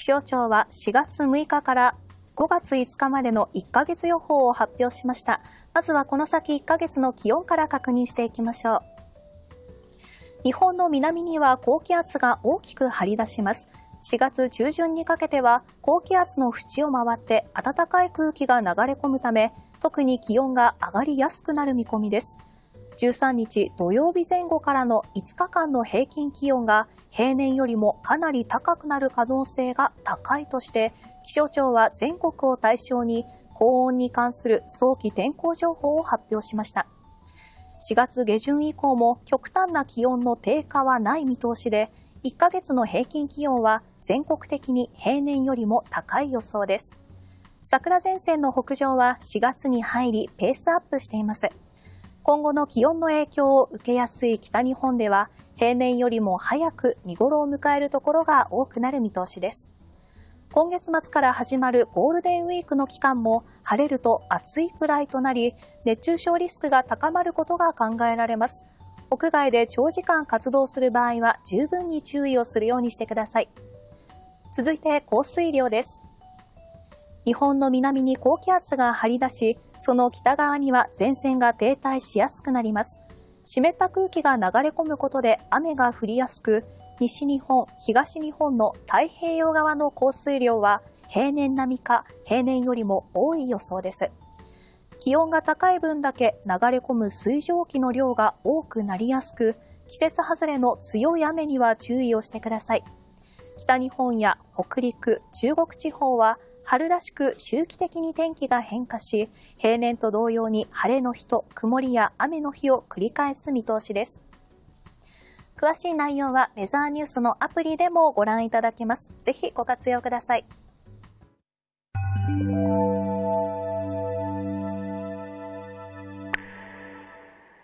気象庁は4月6日から5月5日までの1ヶ月予報を発表しました。まずはこの先1ヶ月の気温から確認していきましょう。日本の南には高気圧が大きく張り出します。4月中旬にかけては高気圧の縁を回って暖かい空気が流れ込むため、特に気温が上がりやすくなる見込みです。13日土曜日前後からの5日間の平均気温が平年よりもかなり高くなる可能性が高いとして気象庁は全国を対象に高温に関する早期天候情報を発表しました。4月下旬以降も極端な気温の低下はない見通しで1ヶ月の平均気温は全国的に平年よりも高い予想です。桜前線の北上は4月に入りペースアップしています。今後の気温の影響を受けやすい北日本では、平年よりも早く見頃を迎えるところが多くなる見通しです。今月末から始まるゴールデンウィークの期間も晴れると暑いくらいとなり、熱中症リスクが高まることが考えられます。屋外で長時間活動する場合は十分に注意をするようにしてください。続いて降水量です。日本の南に高気圧が張り出し、その北側には前線が停滞しやすくなります。湿った空気が流れ込むことで雨が降りやすく、西日本、東日本の太平洋側の降水量は平年並みか平年よりも多い予想です。気温が高い分だけ流れ込む水蒸気の量が多くなりやすく、季節外れの強い雨には注意をしてください。北日本や北陸、中国地方は春らしく周期的に天気が変化し、平年と同様に晴れの日と曇りや雨の日を繰り返す見通しです。詳しい内容はウェザーニュースのアプリでもご覧いただけます。ぜひご活用ください。